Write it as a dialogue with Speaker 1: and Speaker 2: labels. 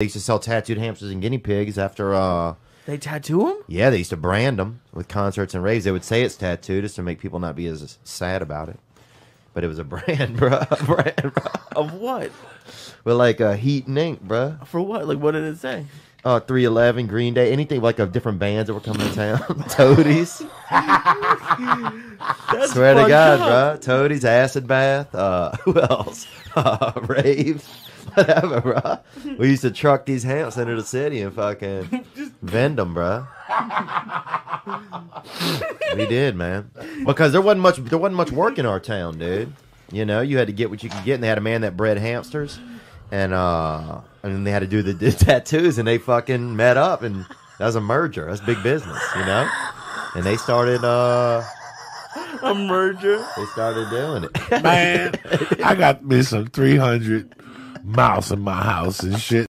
Speaker 1: They used to sell tattooed hamsters and guinea pigs after. uh
Speaker 2: They tattoo them?
Speaker 1: Yeah, they used to brand them with concerts and raves. They would say it's tattooed just to make people not be as sad about it. But it was a brand, bro. A brand, bro.
Speaker 2: Of what?
Speaker 1: With like uh, heat and ink, bro.
Speaker 2: For what? Like, what did it say?
Speaker 1: Uh, 311, Green Day, anything like of different bands that were coming to town. Toadies.
Speaker 2: That's
Speaker 1: Swear to God,
Speaker 2: up.
Speaker 1: bro. Toadies, Acid Bath. Uh, who else? Uh, Rave. Whatever, bro. We used to truck these hams into the city and fucking vend them, bro. we did, man. Because there wasn't much. There wasn't much work in our town, dude. You know, you had to get what you could get, and they had a man that bred hamsters, and uh, and then they had to do the, the tattoos, and they fucking met up, and that was a merger. That's big business, you know. And they started. uh
Speaker 2: A merger.
Speaker 1: they started doing it.
Speaker 3: Man, I got me some 300 mouse in my house and shit.